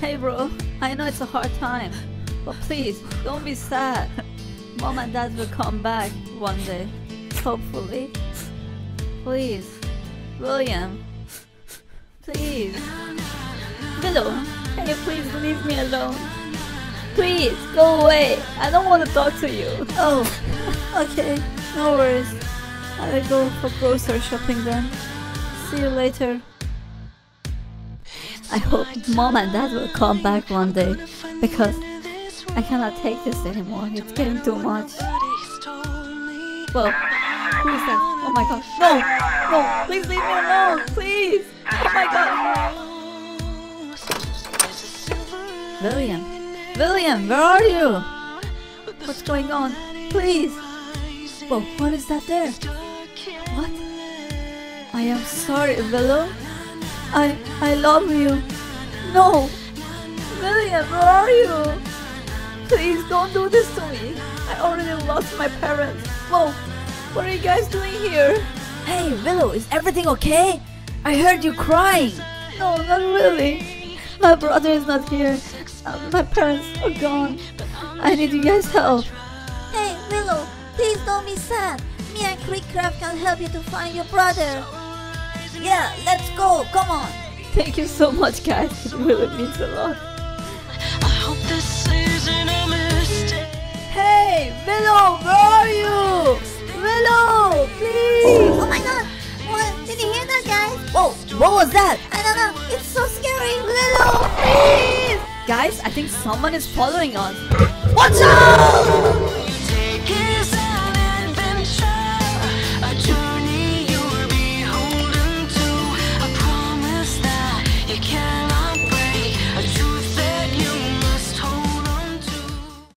Hey bro, I know it's a hard time, but please don't be sad. Mom and dad will come back one day, hopefully. Please, William. Please. Willow, you please leave me alone? Please, go away. I don't want to talk to you. Oh, okay, no worries. I will go for grocery shopping then. See you later. I hope mom and dad will come back one day because I cannot take this anymore. It's getting too much. Whoa, who is that? Oh my god. No! No! Please leave me alone! Please! Oh my god! William! William, where are you? What's going on? Please! Whoa, what is that there? What? I am sorry, Willow. I I love you. No! William, where are you? Please don't do this to me. I already lost my parents. Whoa, what are you guys doing here? Hey, Willow, is everything okay? I heard you crying. No, not really. My brother is not here. Uh, my parents are gone. I need you guys' help. Hey, Willow, please don't be sad. Me and KreekCraft can help you to find your brother. Yeah, let's go. Come on. Thank you so much, guys. It really means a lot. I hope this isn't a mistake. Hey, Willow, where are you? Willow, please. Oh my god! What? Did you hear that, guys? Whoa, what was that? I don't know. It's so scary. Willow, please. Guys, I think someone is following us. Watch out!